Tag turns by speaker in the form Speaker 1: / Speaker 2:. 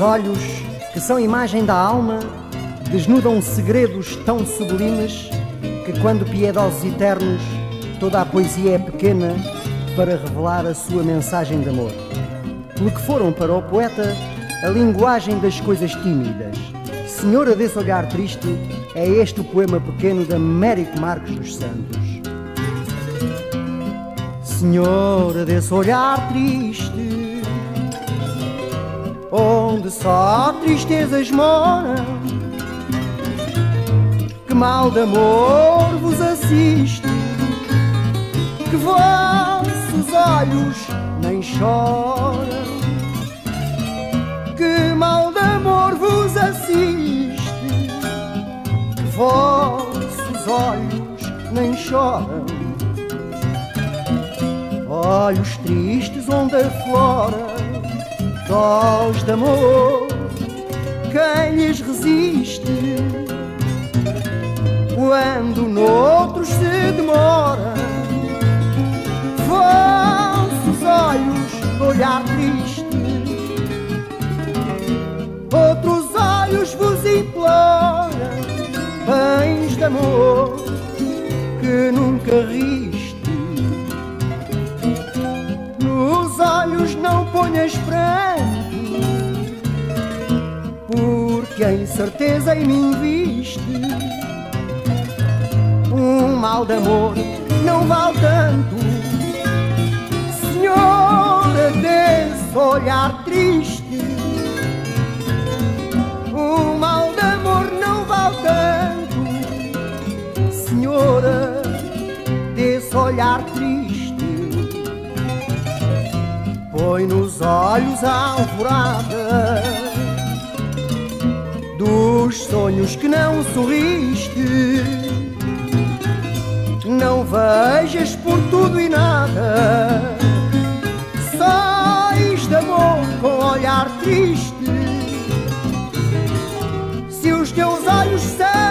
Speaker 1: olhos, que são imagem da alma, desnudam segredos tão sublimes que, quando piedosos e ternos, toda a poesia é pequena para revelar a sua mensagem de amor. Pelo que foram para o poeta a linguagem das coisas tímidas. Senhora desse olhar triste, é este o poema pequeno de Américo Marcos dos Santos. Senhora desse olhar triste, onde só tristezas moram, que mal de amor vos assiste, que vossos olhos nem choram, que mal de amor vos assiste, que vossos olhos nem choram. Olhos tristes onde aflora dós de amor. Quem lhes resiste quando noutros se demora? Vossos olhos de olhar triste, outros olhos vos imploram bens de amor que nunca riste. olhos não ponhas pranto, porque a incerteza em mim viste. Um mal de amor não vale tanto, senhora desse olhar triste. Um mal de amor não vale tanto, senhora desse olhar triste foi nos olhos a alvorada dos sonhos que não sorriste. Não vejas por tudo e nada, sóis de amor com olhar triste. Se os teus olhos são